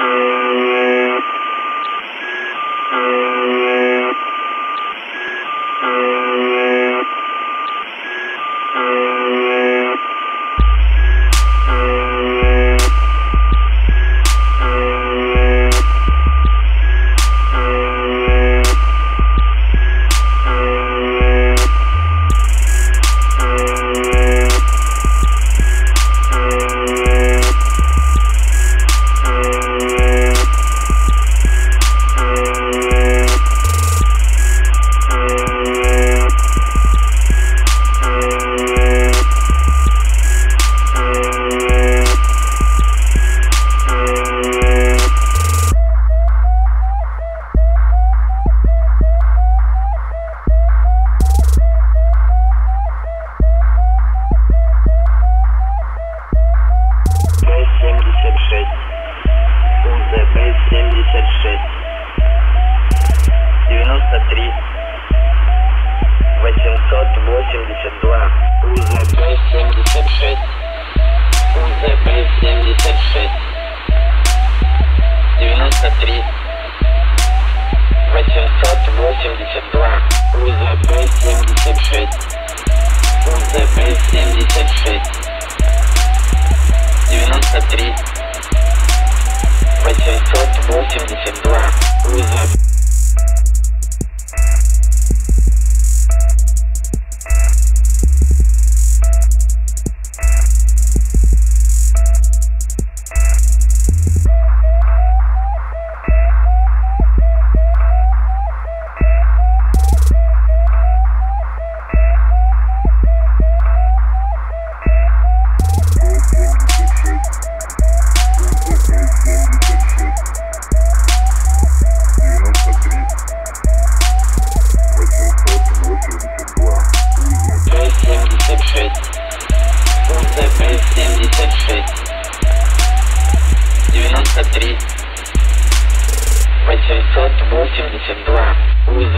Mm-hmm. Б-76. УЗ-Б-76. 93. 882. УЗ-Б-76. УЗ-Б-76. 93. 93 882 УЗ-Б-76 93 882 УЗ